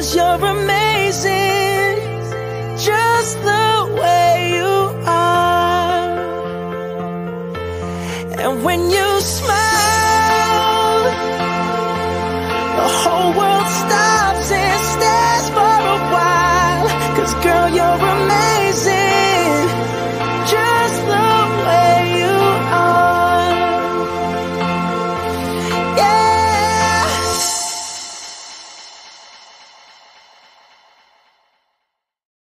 Cause you're amazing, just the way you are. And when you smile, the whole world stops and stares for a while. Cause girl, you're